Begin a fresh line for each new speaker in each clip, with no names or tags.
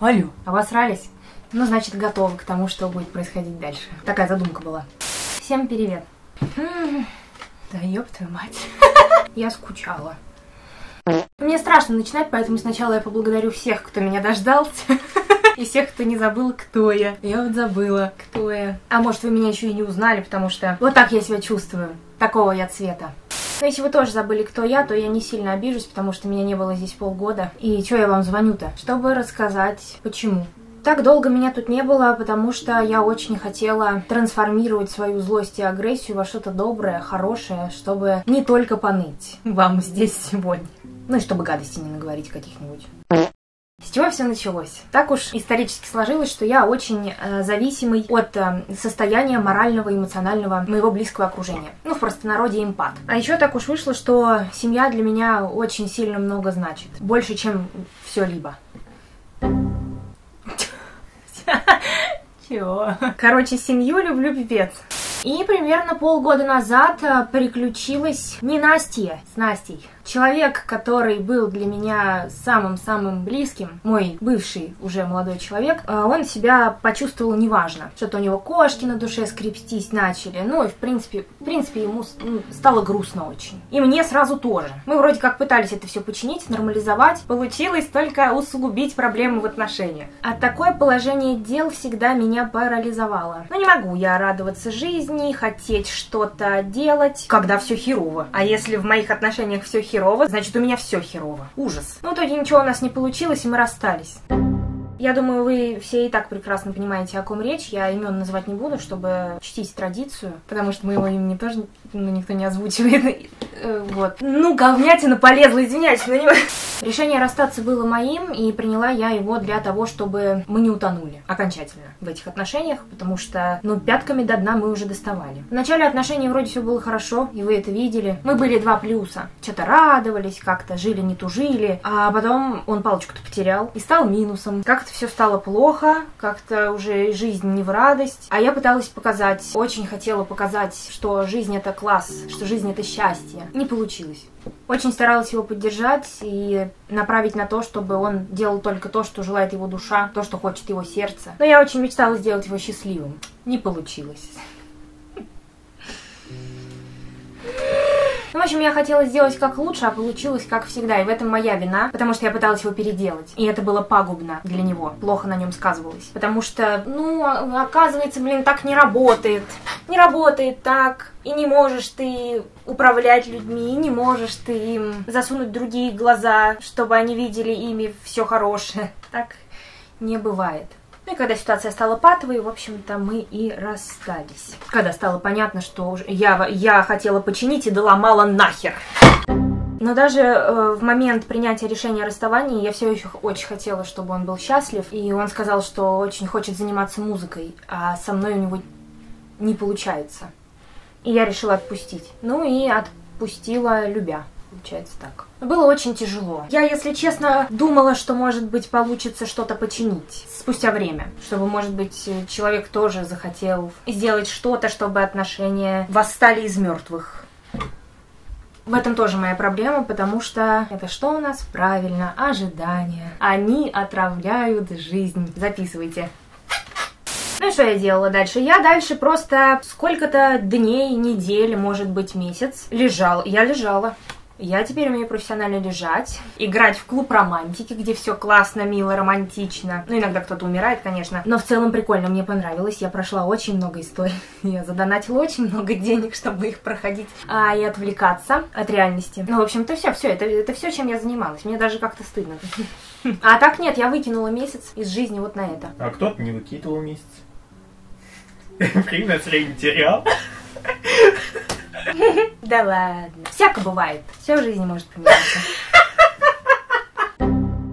Алло, обосрались? Ну, значит, готовы к тому, что будет происходить дальше. Такая задумка была. Всем привет. Да ёб твою мать. Я скучала. Мне страшно начинать, поэтому сначала я поблагодарю всех, кто меня дождался. И всех, кто не забыл, кто я. Я вот забыла, кто я. А может, вы меня еще и не узнали, потому что вот так я себя чувствую. Такого я цвета. Но если вы тоже забыли, кто я, то я не сильно обижусь, потому что меня не было здесь полгода. И что я вам звоню-то? Чтобы рассказать, почему. Так долго меня тут не было, потому что я очень хотела трансформировать свою злость и агрессию во что-то доброе, хорошее, чтобы не только поныть вам здесь сегодня. Ну и чтобы гадости не наговорить каких-нибудь. С чего все началось? Так уж исторически сложилось, что я очень э, зависимый от э, состояния морального эмоционального моего близкого окружения. Ну, в простонародье импат. А еще так уж вышло, что семья для меня очень сильно много значит. Больше, чем все-либо. Чего? Короче, семью люблю пипец. И примерно полгода назад э, приключилась не Настя с Настей. Человек, который был для меня самым-самым близким, мой бывший уже молодой человек, э, он себя почувствовал неважно. Что-то у него кошки на душе скрепстись начали. Ну и в принципе, в принципе ему ну, стало грустно очень. И мне сразу тоже. Мы вроде как пытались это все починить, нормализовать. Получилось только усугубить проблемы в отношениях. А такое положение дел всегда меня парализовало. Ну не могу я радоваться жизни, хотеть что-то делать, когда все херово. А если в моих отношениях все херово, значит у меня все херово. Ужас. Ну в итоге ничего у нас не получилось, и мы расстались. Я думаю, вы все и так прекрасно понимаете, о ком речь. Я имен называть не буду, чтобы чтить традицию, потому что моего имени тоже ну, никто не озвучивает. Э, Вот. Ну, говнятина полезла, извиняюсь, на него. Решение расстаться было моим, и приняла я его для того, чтобы мы не утонули окончательно в этих отношениях, потому что, ну, пятками до дна мы уже доставали. В начале отношений вроде все было хорошо, и вы это видели. Мы были два плюса. Что-то радовались, как-то жили, не тужили, а потом он палочку-то потерял и стал минусом. Как-то все стало плохо, как-то уже жизнь не в радость. А я пыталась показать, очень хотела показать, что жизнь это класс, что жизнь это счастье. Не получилось. Очень старалась его поддержать и направить на то, чтобы он делал только то, что желает его душа, то, что хочет его сердце. Но я очень мечтала сделать его счастливым. Не получилось. Ну, в общем, я хотела сделать как лучше, а получилось как всегда. И в этом моя вина, потому что я пыталась его переделать. И это было пагубно для него. Плохо на нем сказывалось. Потому что, ну, оказывается, блин, так не работает. Не работает так. И не можешь ты управлять людьми, и не можешь ты им засунуть другие глаза, чтобы они видели ими все хорошее. Так не бывает. Ну и когда ситуация стала патовой, в общем-то, мы и расстались. Когда стало понятно, что я, я хотела починить и доломала нахер. Но даже э, в момент принятия решения о расставании я все еще очень хотела, чтобы он был счастлив. И он сказал, что очень хочет заниматься музыкой, а со мной у него не получается. И я решила отпустить. Ну и отпустила, любя. Получается так. Было очень тяжело. Я, если честно, думала, что, может быть, получится что-то починить спустя время. Чтобы, может быть, человек тоже захотел сделать что-то, чтобы отношения восстали из мертвых. В этом тоже моя проблема, потому что это что у нас? Правильно, ожидания. Они отравляют жизнь. Записывайте. Ну и что я делала дальше? Я дальше просто сколько-то дней, недель, может быть, месяц лежал. Я лежала. Я теперь умею профессионально лежать, играть в клуб романтики, где все классно, мило, романтично. Ну, иногда кто-то умирает, конечно. Но в целом прикольно, мне понравилось. Я прошла очень много историй. Я задонатила очень много денег, чтобы их проходить. А и отвлекаться от реальности. Ну, в общем-то, все, все. Это, это все, чем я занималась. Мне даже как-то стыдно. А так нет, я выкинула месяц из жизни вот на это.
А кто-то не выкидывал месяц. Время средний терял.
Да ладно. Всяко бывает. Все в жизни может поменяться.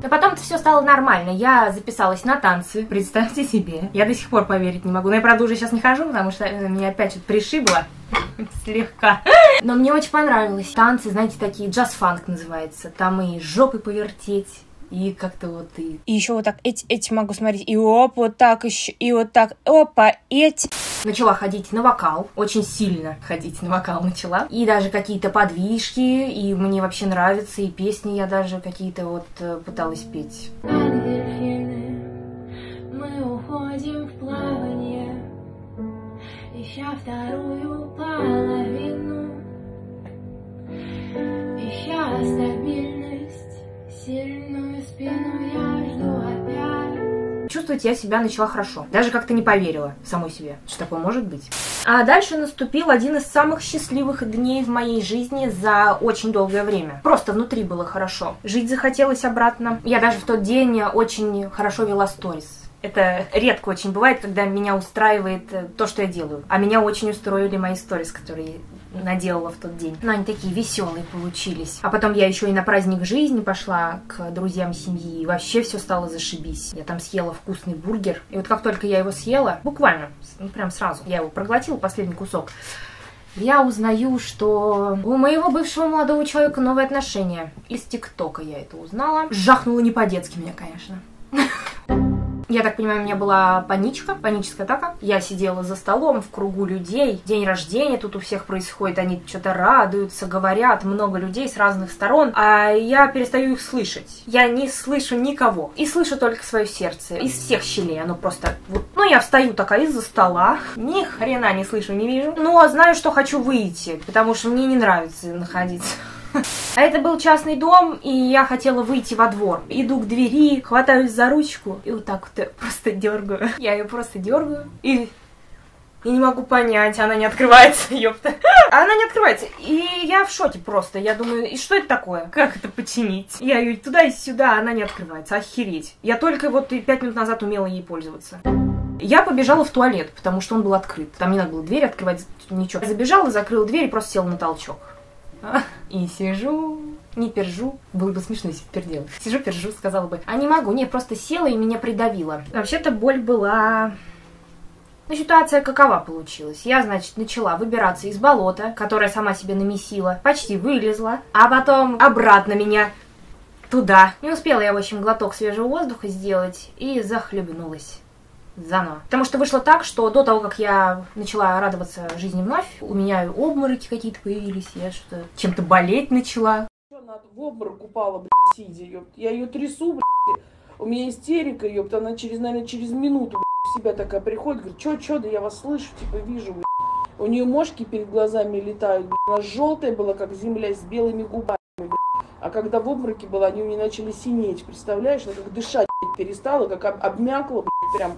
Но потом-то все стало нормально. Я записалась на танцы, представьте себе. Я до сих пор поверить не могу. Но я, правда, уже сейчас не хожу, потому что э, меня опять что-то пришибло. Слегка. Но мне очень понравилось. Танцы, знаете, такие, джаз-фанк называется. Там и жопы повертеть, и как-то вот и...
И еще вот так, эти, эти могу смотреть, и оп, вот так еще, и вот так, опа, эти.
Начала ходить на вокал, очень сильно ходить на вокал начала. И даже какие-то подвижки, и мне вообще нравится, и песни я даже какие-то вот э, пыталась петь.
в плавание, ища вторую половину, ища стабильность, сильную
Чувствовать я себя начала хорошо. Даже как-то не поверила самой себе, что такое может быть. А дальше наступил один из самых счастливых дней в моей жизни за очень долгое время. Просто внутри было хорошо. Жить захотелось обратно. Я даже в тот день очень хорошо вела сторис. Это редко очень бывает, когда меня устраивает э, то, что я делаю. А меня очень устроили мои сторис, которые наделала в тот день. Но они такие веселые получились. А потом я еще и на праздник жизни пошла к друзьям семьи. И вообще все стало зашибись. Я там съела вкусный бургер. И вот как только я его съела, буквально, ну прям сразу, я его проглотила, последний кусок, я узнаю, что у моего бывшего молодого человека новые отношения. Из ТикТока я это узнала. Жахнула не по-детски меня, конечно. Я так понимаю, у меня была паничка, паническая атака. Я сидела за столом в кругу людей. День рождения тут у всех происходит. Они что-то радуются, говорят. Много людей с разных сторон. А я перестаю их слышать. Я не слышу никого. И слышу только свое сердце. Из всех щелей. Оно просто... Вот. Ну, я встаю такая из-за стола. Ни хрена не слышу, не вижу. Но знаю, что хочу выйти. Потому что мне не нравится находиться. А это был частный дом, и я хотела выйти во двор. Иду к двери, хватаюсь за ручку и вот так вот просто дергаю. Я ее просто дергаю и и не могу понять, она не открывается, ёпта. Она не открывается. И я в шоке просто. Я думаю, и что это такое? Как это починить? Я ее туда и сюда, она не открывается. Охереть. Я только вот пять минут назад умела ей пользоваться. Я побежала в туалет, потому что он был открыт. Там не надо было дверь открывать, ничего. Я забежала, закрыла дверь и просто села на толчок. И сижу, не пержу. Было бы смешно, если бы пердела. Сижу, пержу, сказала бы. А не могу, не, просто села и меня придавила. Вообще-то боль была... Ну, ситуация какова получилась? Я, значит, начала выбираться из болота, которое сама себе намесила, почти вылезла, а потом обратно меня туда. Не успела я, в общем, глоток свежего воздуха сделать и захлебнулась заново. Потому что вышло так, что до того, как я начала радоваться жизни вновь, у меня обмороки какие-то появились, я что-то чем-то болеть начала.
Она в обморок упала, блядь, сидя, ёпт. Я ее трясу, блядь. У меня истерика, ёпт. Она через, наверное, через минуту, блядь, себя такая приходит, говорит, чё, чё, да я вас слышу, типа, вижу, блядь. У нее мошки перед глазами летают, блядь. Она желтая была, как земля, с белыми губами, блядь. А когда в обмороке была, они у нее начали синеть, представляешь? Она как дышать, блядь, перестала, как об- обмякла, блядь, прям.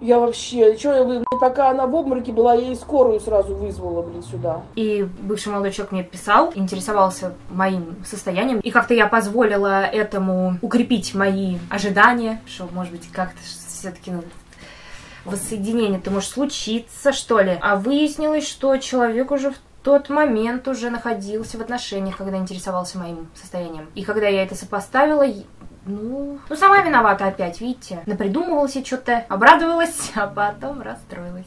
Я вообще, что я, блядь, пока она в обмороке была, я ей скорую сразу вызвала, блин, сюда.
И бывший молодой человек мне писал, интересовался моим состоянием. И как-то я позволила этому укрепить мои ожидания, что, может быть, как-то все-таки ну, воссоединение-то может случиться, что ли. А выяснилось, что человек уже в тот момент уже находился в отношениях, когда интересовался моим состоянием. И когда я это сопоставила, и- ну, ну сама виновата опять, видите. Напридумывала что-то, обрадовалась, а потом расстроилась.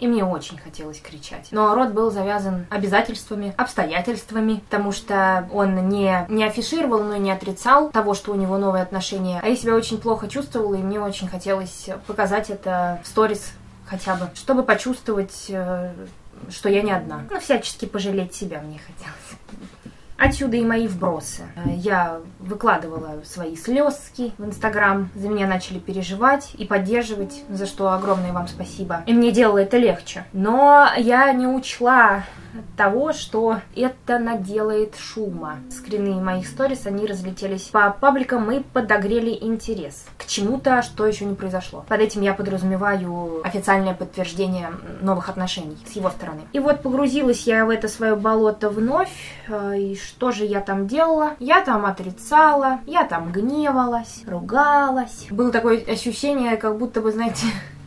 И мне очень хотелось кричать. Но рот был завязан обязательствами, обстоятельствами, потому что он не, не афишировал, но и не отрицал того, что у него новые отношения. А я себя очень плохо чувствовала, и мне очень хотелось показать это в сторис хотя бы, чтобы почувствовать, э, что я не одна. Ну, всячески пожалеть себя мне хотелось. Отсюда и мои вбросы. Я выкладывала свои слезки в Инстаграм, за меня начали переживать и поддерживать, за что огромное вам спасибо. И мне делало это легче. Но я не учла того, что это наделает шума. Скрины моих сторис, они разлетелись по пабликам и подогрели интерес к чему-то, что еще не произошло. Под этим я подразумеваю официальное подтверждение новых отношений с его стороны. И вот погрузилась я в это свое болото вновь, э, и что же я там делала? Я там отрицала, я там гневалась, ругалась. Было такое ощущение, как будто бы, знаете,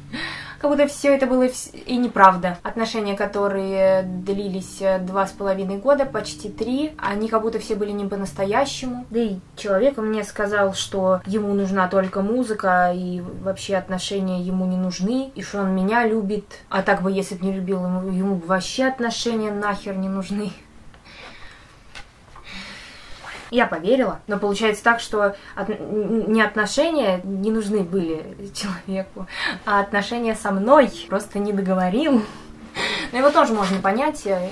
как будто все это было и неправда. Отношения, которые длились э, два с половиной года, почти три, они как будто все были не по-настоящему. Да и человек мне сказал, что ему нужна только музыка, и вообще отношения ему не нужны, и что он меня любит. А так бы, если бы не любил, ему, ему вообще отношения нахер не нужны. Я поверила, но получается так, что от- не отношения не нужны были человеку, а отношения со мной просто не договорил. Но его тоже можно понять. э,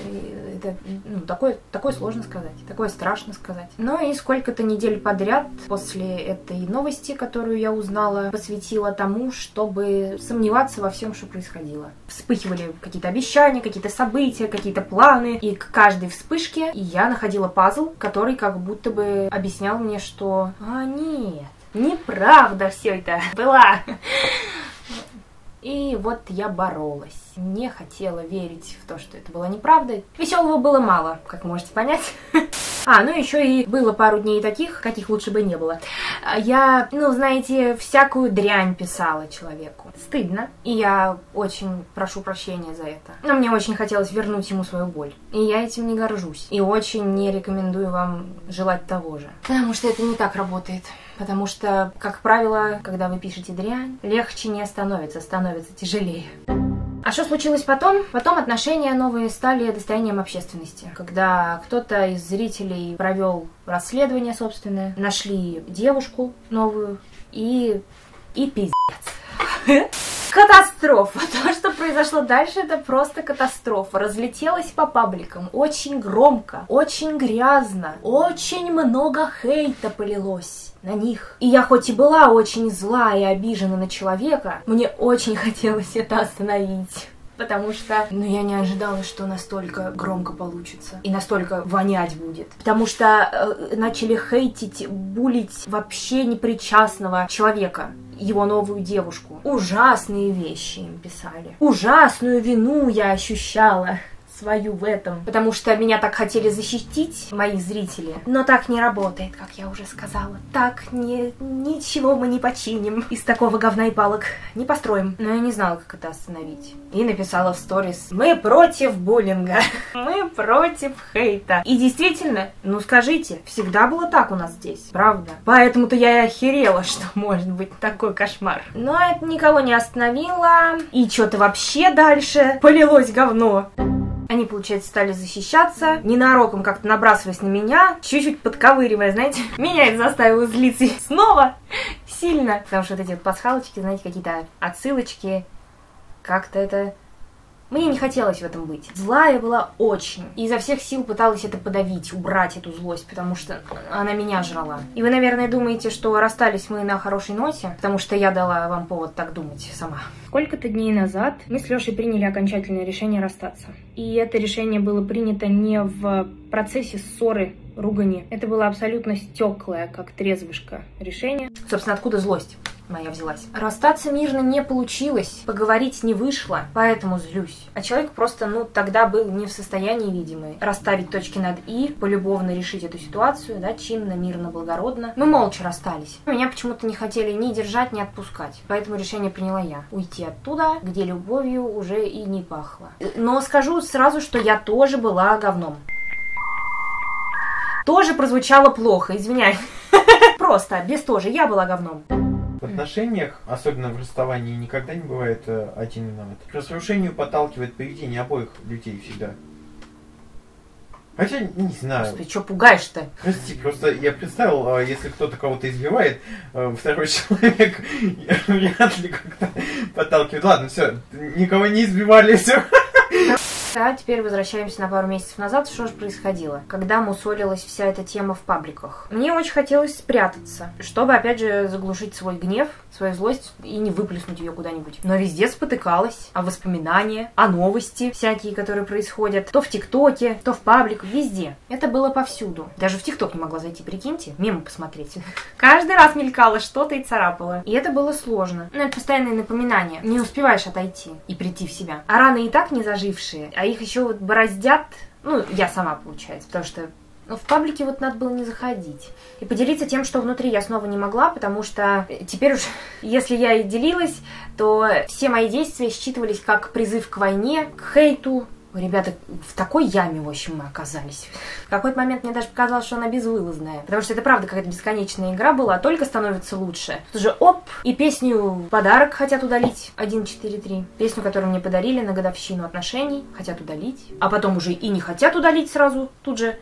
Это, ну, такое, такое сложно сказать, такое страшно сказать. Ну и сколько-то недель подряд после этой новости, которую я узнала, посвятила тому, чтобы сомневаться во всем, что происходило. Вспыхивали какие-то обещания, какие-то события, какие-то планы. И к каждой вспышке я находила пазл, который как будто бы объяснял мне, что «А, нет, неправда все это была». И вот я боролась. Не хотела верить в то, что это была неправда. Веселого было мало, как можете понять. А, ну еще и было пару дней таких, каких лучше бы не было. Я, ну, знаете, всякую дрянь писала человеку. Стыдно. И я очень прошу прощения за это. Но мне очень хотелось вернуть ему свою боль. И я этим не горжусь. И очень не рекомендую вам желать того же. Потому что это не так работает. Потому что, как правило, когда вы пишете дрянь, легче не становится, становится тяжелее. А что случилось потом? Потом отношения новые стали достоянием общественности. Когда кто-то из зрителей провел расследование собственное, нашли девушку новую и... и пиздец. Катастрофа. То, что произошло дальше, это просто катастрофа. Разлетелась по пабликам очень громко, очень грязно, очень много хейта полилось на них. И я хоть и была очень зла и обижена на человека, мне очень хотелось это остановить. Потому что, ну, я не ожидала, что настолько громко получится. И настолько вонять будет. Потому что э, начали хейтить, булить вообще непричастного человека его новую девушку. Ужасные вещи им писали. Ужасную вину я ощущала свою в этом. Потому что меня так хотели защитить мои зрители. Но так не работает, как я уже сказала. Так не, ничего мы не починим. Из такого говна и палок не построим. Но я не знала, как это остановить. И написала в сторис. Мы против буллинга. Мы против хейта. И действительно, ну скажите, всегда было так у нас здесь. Правда. Поэтому-то я и охерела, что может быть такой кошмар. Но это никого не остановило. И что-то вообще дальше полилось говно. Они, получается, стали защищаться, ненароком как-то набрасываясь на меня, чуть-чуть подковыривая, знаете. Меня это заставило злиться снова сильно. Потому что вот эти вот пасхалочки, знаете, какие-то отсылочки, как-то это... Мне не хотелось в этом быть. Злая была очень. И изо всех сил пыталась это подавить, убрать эту злость, потому что она меня жрала. И вы, наверное, думаете, что расстались мы на хорошей ноте, потому что я дала вам повод так думать сама. Сколько-то дней назад мы с Лешей приняли окончательное решение расстаться. И это решение было принято не в процессе ссоры, ругани. Это было абсолютно стеклое, как трезвышко решение. Собственно, откуда злость? Моя взялась. Расстаться мирно не получилось, поговорить не вышло, поэтому злюсь. А человек просто, ну, тогда был не в состоянии, видимо, расставить точки над «и», полюбовно решить эту ситуацию, да, чинно, мирно, благородно. Мы молча расстались. Меня почему-то не хотели ни держать, ни отпускать. Поэтому решение приняла я. Уйти оттуда, где любовью уже и не пахло. Но скажу сразу, что я тоже была говном. Тоже прозвучало плохо, извиняй. Просто, без тоже, я была говном.
В отношениях, особенно в расставании, никогда не бывает э, один виноват. К разрушению подталкивает поведение обоих людей всегда. Хотя, не знаю.
Ты что пугаешь-то?
Прости, просто я представил, а, если кто-то кого-то избивает, э, второй человек вряд ли как-то подталкивает. Ладно, все, никого не избивали, все.
Да, теперь возвращаемся на пару месяцев назад. Что же происходило? Когда мусолилась вся эта тема в пабликах. Мне очень хотелось спрятаться, чтобы, опять же, заглушить свой гнев, свою злость и не выплеснуть ее куда-нибудь. Но везде спотыкалась о воспоминания, о новости всякие, которые происходят. То в ТикТоке, то в пабликах, везде. Это было повсюду. Даже в ТикТок не могла зайти, прикиньте, мемы посмотреть. Каждый раз мелькало что-то и царапало. И это было сложно. Ну, это постоянное напоминание. Не успеваешь отойти и прийти в себя. А раны и так не зажившие, а их еще вот бороздят, ну, я сама, получается, потому что ну, в паблике вот надо было не заходить. И поделиться тем, что внутри я снова не могла, потому что теперь уж, если я и делилась, то все мои действия считывались как призыв к войне, к хейту. Ребята, в такой яме, в общем, мы оказались. В какой-то момент мне даже показалось, что она безвылазная. Потому что это правда какая-то бесконечная игра была, только становится лучше. Тут же оп, и песню подарок хотят удалить. 1, 4, 3. Песню, которую мне подарили на годовщину отношений, хотят удалить. А потом уже и не хотят удалить сразу, тут же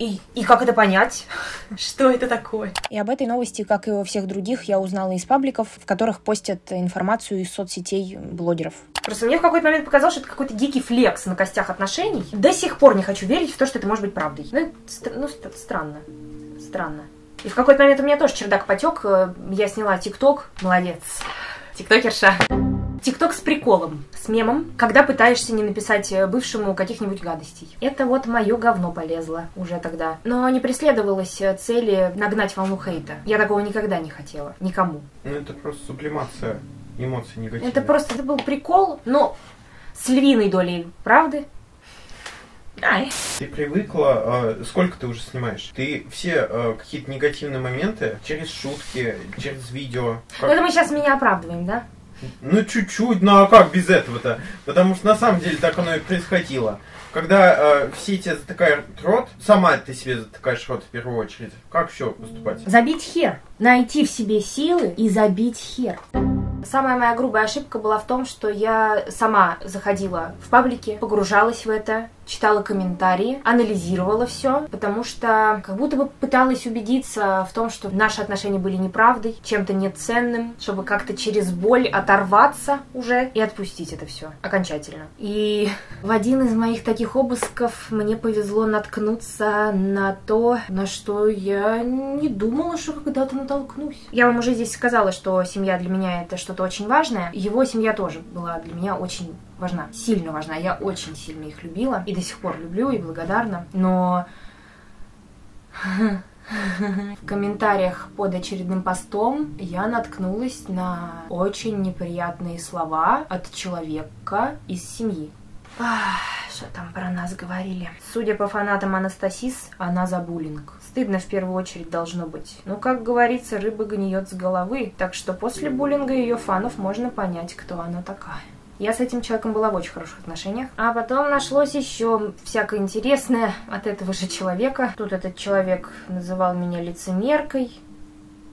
И, и как это понять? Что это такое?
И об этой новости, как и о всех других, я узнала из пабликов, в которых постят информацию из соцсетей блогеров.
Просто мне в какой-то момент показалось, что это какой-то дикий флекс на костях отношений. До сих пор не хочу верить в то, что это может быть правдой. Ну, это стр- ну, ст- странно. Странно. И в какой-то момент у меня тоже чердак потек. э, Я сняла ТикТок. Молодец. Тиктокерша. ТикТок с приколом, с мемом, когда пытаешься не написать э, бывшему каких-нибудь гадостей. Это вот мое говно полезло уже тогда. Но не преследовалось э, цели нагнать волну хейта. Я такого никогда не хотела. Никому.
Ну, это просто сублимация эмоций негативных.
Это просто это был прикол, но с львиной долей правды. Ай.
Ты привыкла, э, сколько ты уже снимаешь? Ты все э, какие-то негативные моменты через шутки, через видео.
Ну,
как-
Это мы сейчас меня оправдываем, да?
Ну, чуть-чуть, ну а как без этого-то? Потому что на самом деле так оно и происходило. Когда э, все тебе затыкают рот, сама ты себе затыкаешь рот в первую очередь. Как еще поступать?
Забить хер. Найти в себе силы и забить хер. Самая моя грубая ошибка была в том, что я сама заходила в паблики, погружалась в это, читала комментарии, анализировала все, потому что как будто бы пыталась убедиться в том, что наши отношения были неправдой, чем-то неценным, чтобы как-то через боль оторваться уже и отпустить это все окончательно. И в один из моих таких обысков мне повезло наткнуться на то, на что я не думала, что когда-то натолкнусь. Я вам уже здесь сказала, что семья для меня это что-то очень важное. Его семья тоже была для меня очень важна, сильно важна. Я очень сильно их любила и до сих пор люблю и благодарна. Но в комментариях под очередным постом я наткнулась на очень неприятные слова от человека из семьи. Что там про нас говорили? Судя по фанатам Анастасис, она за буллинг. Стыдно в первую очередь должно быть. Ну, как говорится, рыба гниет с головы, так что после буллинга ее фанов можно понять, кто она такая. Я с этим человеком была в очень хороших отношениях. А потом нашлось еще всякое интересное от этого же человека. Тут этот человек называл меня лицемеркой.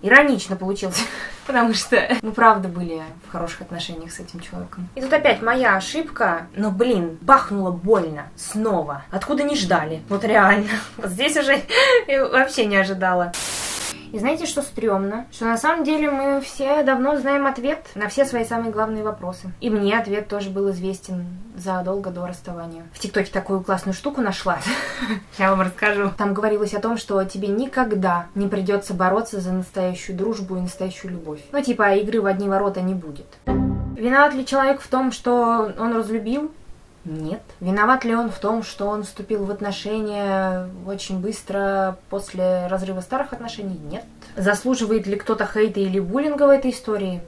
Иронично получилось, потому что мы правда были в хороших отношениях с этим человеком. И тут опять моя ошибка, но, блин, бахнуло больно снова. Откуда не ждали? Вот реально. Вот здесь уже вообще не ожидала. И знаете, что стрёмно? Что на самом деле мы все давно знаем ответ на все свои самые главные вопросы. И мне ответ тоже был известен задолго до расставания. В ТикТоке такую классную штуку нашла. Я вам расскажу. Там говорилось о том, что тебе никогда не придется бороться за настоящую дружбу и настоящую любовь. Ну, типа, игры в одни ворота не будет. Виноват ли человек в том, что он разлюбил? Нет. Виноват ли он в том, что он вступил в отношения очень быстро после разрыва старых отношений? Нет. Заслуживает ли кто-то хейта или буллинга в этой истории?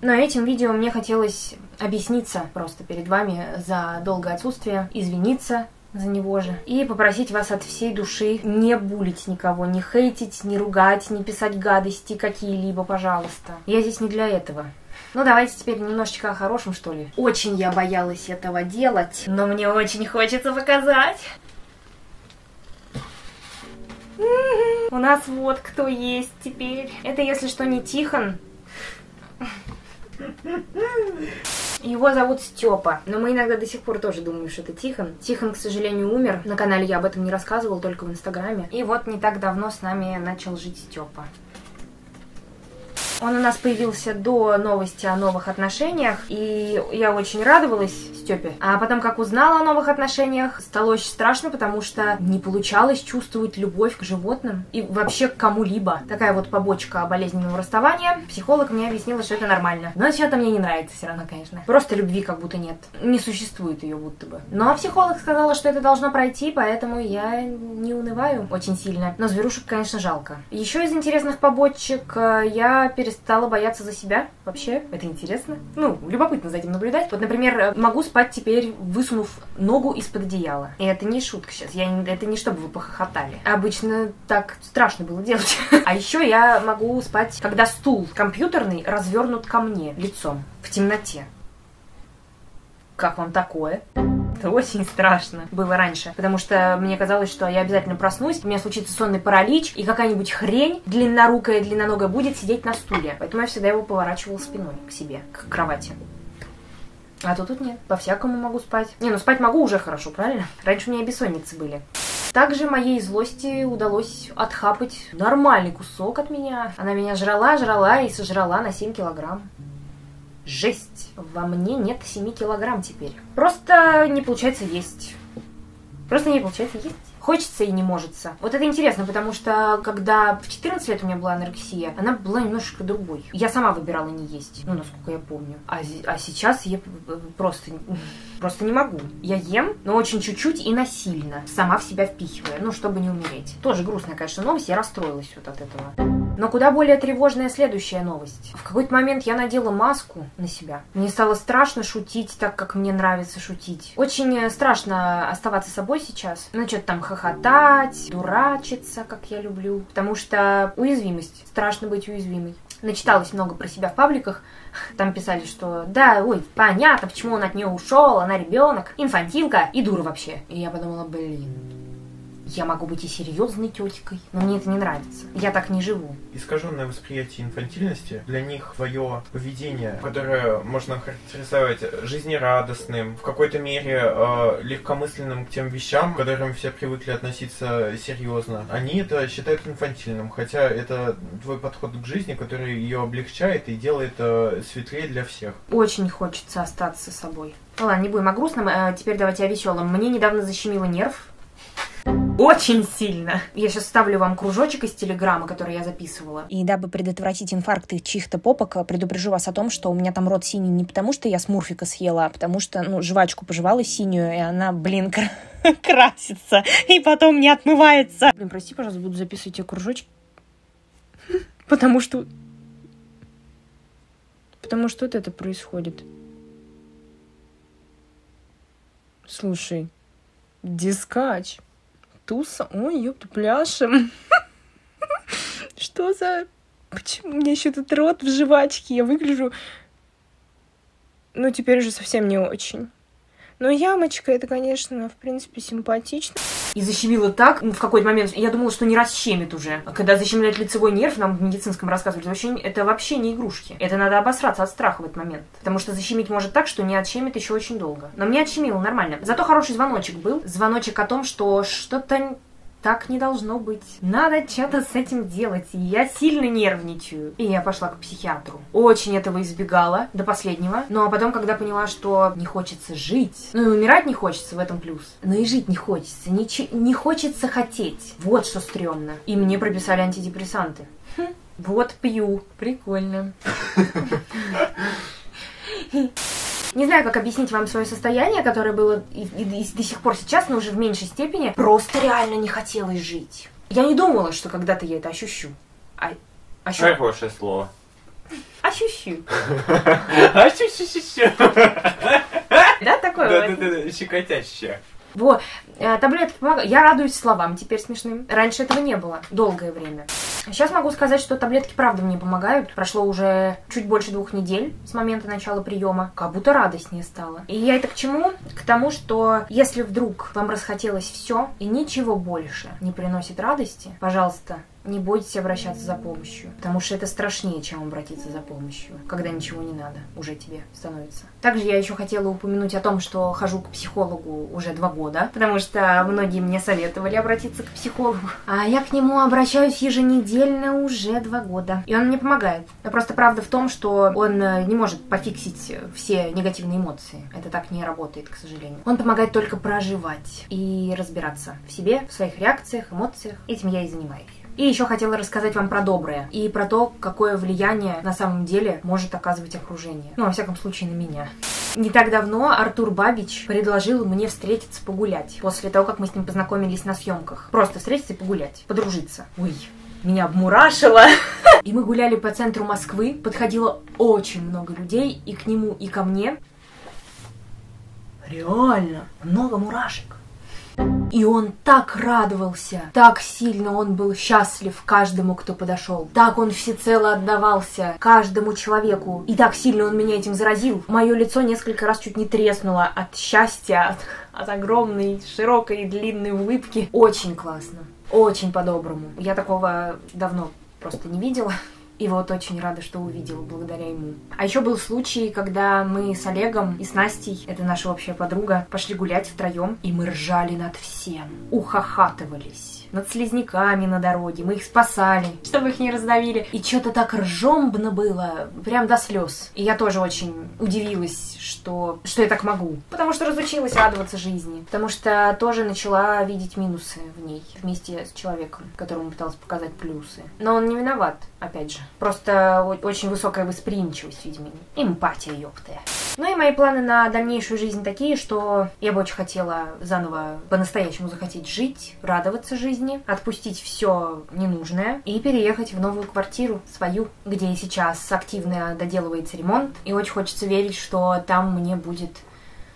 Но этим видео мне хотелось объясниться просто перед вами за долгое отсутствие, извиниться за него же. И попросить вас от всей души не булить никого, не хейтить, не ругать, не писать гадости какие-либо, пожалуйста. Я здесь не для этого. Ну, давайте теперь немножечко о хорошем, что ли. Очень я боялась этого делать, но мне очень хочется показать. У нас вот кто есть теперь. Это, если что, не Тихон. Его зовут Степа, но мы иногда до сих пор тоже думаем, что это Тихон. Тихон, к сожалению, умер. На канале я об этом не рассказывал, только в Инстаграме. И вот не так давно с нами начал жить Степа. Он у нас появился до новости о новых отношениях, и я очень радовалась Степе. А потом, как узнала о новых отношениях, стало очень страшно, потому что не получалось чувствовать любовь к животным и вообще к кому-либо. Такая вот побочка болезненного расставания. Психолог мне объяснила, что это нормально. Но что-то мне не нравится все равно, конечно. Просто любви как будто нет. Не существует ее будто бы. Но психолог сказала, что это должно пройти, поэтому я не унываю очень сильно. Но зверушек, конечно, жалко. Еще из интересных побочек э, я перестала бояться за себя. Вообще, это интересно. Ну, любопытно за этим наблюдать. Вот, например, э, могу спать теперь, высунув ногу из-под одеяла. И это не шутка сейчас. Я это не чтобы вы похохотали. Обычно так страшно было делать. А еще я могу спать, когда стул компьютерный развернут ко мне лицом в темноте. Как вам такое? Это очень страшно было раньше, потому что мне казалось, что я обязательно проснусь, у меня случится сонный паралич, и какая-нибудь хрень длиннорукая, длинноногая будет сидеть на стуле. Поэтому я всегда его поворачивала спиной к себе, к кровати. А то тут нет. По-всякому могу спать. Не, ну спать могу уже хорошо, правильно? Раньше у меня и бессонницы были. Также моей злости удалось отхапать нормальный кусок от меня. Она меня жрала, жрала и сожрала на 7 килограмм. Жесть! Во мне нет 7 килограмм теперь. Просто не получается есть. Просто не получается есть. Хочется и не можется. Вот это интересно, потому что когда в 14 лет у меня была анорексия, она была немножечко другой. Я сама выбирала не есть, ну, насколько я помню. А, а сейчас я просто, просто не могу. Я ем, но очень чуть-чуть и насильно. Сама в себя впихивая, ну, чтобы не умереть. Тоже грустная, конечно, новость, я расстроилась вот от этого. Но куда более тревожная следующая новость. В какой-то момент я надела маску на себя. Мне стало страшно шутить так, как мне нравится шутить. Очень э, страшно оставаться собой сейчас. Ну, что-то там хохотать, дурачиться, как я люблю. Потому что уязвимость. Страшно быть уязвимой. Начиталась много про себя в пабликах. Там писали, что да, ой, понятно, почему он от нее ушел, она ребенок, инфантилка и дура вообще. И я подумала, блин, я могу быть и серьезной теткой, но мне это не нравится. Я так не живу.
Искаженное восприятие инфантильности, для них твое поведение, которое можно характеризовать жизнерадостным, в какой-то мере э, легкомысленным к тем вещам, к которым все привыкли относиться серьезно, они это считают инфантильным, хотя это твой подход к жизни, который ее облегчает и делает э, светлее для всех.
Очень хочется остаться собой. Ну ладно, не будем о грустном, а теперь давайте о веселом. Мне недавно защемило нерв. Очень сильно. Я сейчас ставлю вам кружочек из телеграммы, который я записывала.
И дабы предотвратить инфаркты чьих-то попок, предупрежу вас о том, что у меня там рот синий не потому, что я смурфика съела, а потому что, ну, жвачку пожевала синюю, и она, блин, кра- красится, и потом не отмывается. Блин, прости, пожалуйста, буду записывать тебе кружочки. Потому что... Потому что вот это происходит. Слушай, дискач. Туса. Ой, ёпта, пляшем. Что за... Почему у меня еще тут рот в жвачке? Я выгляжу... Ну, теперь уже совсем не очень. Но ямочка, это, конечно, в принципе, симпатично.
И защемило так, ну, в какой-то момент, я думала, что не расщемит уже. Когда защемляет лицевой нерв, нам в медицинском рассказывали, вообще, это вообще не игрушки. Это надо обосраться от страха в этот момент. Потому что защемить может так, что не отщемит еще очень долго. Но мне отщемило нормально. Зато хороший звоночек был. Звоночек о том, что что-то так не должно быть. Надо что-то с этим делать. И я сильно нервничаю. И я пошла к психиатру. Очень этого избегала до последнего. Ну а потом, когда поняла, что не хочется жить, ну и умирать не хочется, в этом плюс. Но и жить не хочется. Ниче- не хочется хотеть. Вот что стрёмно. И мне прописали антидепрессанты. Хм, Вот пью. Прикольно. Не знаю, как объяснить вам свое состояние, которое было и, и- и до сих пор сейчас, но уже в меньшей степени. Просто реально не хотелось жить. Я не думала, что когда-то я это ощущу. А, ощу-
Хорошее слово.
ощущу.
Щу-щу-щу-щу.
Да, такое вот.
Да-да-да, щекотящее.
Вот, э, таблетки помогают. Я радуюсь словам теперь смешным. Раньше этого не было долгое время. Сейчас могу сказать, что таблетки правда мне помогают. Прошло уже чуть больше двух недель с момента начала приема. Как будто радостнее стало. И я это к чему? К тому, что если вдруг вам расхотелось все и ничего больше не приносит радости, пожалуйста, не бойтесь обращаться за помощью, потому что это страшнее, чем обратиться за помощью, когда ничего не надо, уже тебе становится. Также я еще хотела упомянуть о том, что хожу к психологу уже два года, потому что многие мне советовали обратиться к психологу, а я к нему обращаюсь еженедельно уже два года, и он мне помогает. Но просто правда в том, что он э, не может пофиксить все негативные эмоции. Это так не работает, к сожалению. Он помогает только проживать и разбираться в себе, в своих реакциях, эмоциях. Этим я и занимаюсь. И еще хотела рассказать вам про доброе и про то, какое влияние на самом деле может оказывать окружение. Ну, во всяком случае, на меня. Не так давно Артур Бабич предложил мне встретиться погулять, после того, как мы с ним познакомились на съемках. Просто встретиться и погулять, подружиться. Ой, меня обмурашило. И мы гуляли по центру Москвы, подходило очень много людей, и к нему, и ко мне. Реально, много мурашек. И он так радовался, так сильно он был счастлив каждому, кто подошел. Так он всецело отдавался каждому человеку. И так сильно он меня этим заразил. Мое лицо несколько раз чуть не треснуло от счастья, от, от огромной, широкой, длинной улыбки. Очень классно. Очень по-доброму. Я такого давно просто не видела. И вот очень рада, что увидела благодаря ему. А еще был случай, когда мы с Олегом и с Настей, это наша общая подруга, пошли гулять втроем, и мы ржали над всем, ухахатывались над слизняками на дороге. Мы их спасали, чтобы их не раздавили. И что-то так ржомбно было, прям до слез. И я тоже очень удивилась, что, что я так могу. Потому что разучилась радоваться жизни. Потому что тоже начала видеть минусы в ней вместе с человеком, которому пыталась показать плюсы. Но он не виноват, опять же. Просто очень высокая восприимчивость, видимо. Эмпатия, ёптая. Ну и мои планы на дальнейшую жизнь такие, что я бы очень хотела заново по-настоящему захотеть жить, радоваться жизни, отпустить все ненужное и переехать в новую квартиру свою, где сейчас активно доделывается ремонт. И очень хочется верить, что там мне будет...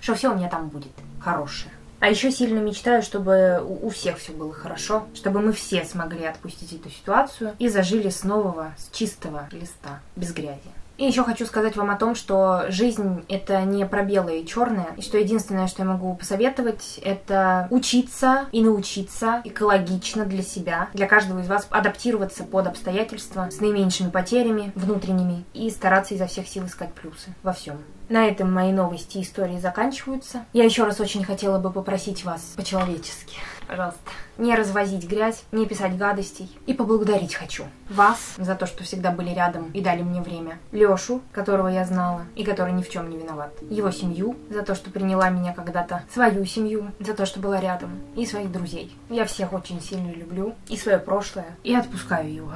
что все у меня там будет хорошее. А еще сильно мечтаю, чтобы у всех все было хорошо, чтобы мы все смогли отпустить эту ситуацию и зажили с нового, с чистого листа, без грязи. И еще хочу сказать вам о том, что жизнь это не про белое и черное, и что единственное, что я могу посоветовать, это учиться и научиться экологично для себя, для каждого из вас адаптироваться под обстоятельства с наименьшими потерями внутренними и стараться изо всех сил искать плюсы во всем. На этом мои новости и истории заканчиваются. Я еще раз очень хотела бы попросить вас по-человечески, пожалуйста, не развозить грязь, не писать гадостей. И поблагодарить хочу вас за то, что всегда были рядом и дали мне время. Лешу, которого я знала и который ни в чем не виноват. Его семью за то, что приняла меня когда-то. Свою семью за то, что была рядом. И своих друзей. Я всех очень сильно люблю. И свое прошлое. И отпускаю его.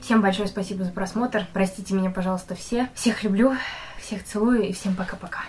Всем большое спасибо за просмотр. Простите меня, пожалуйста, все. Всех люблю, всех целую и всем пока-пока.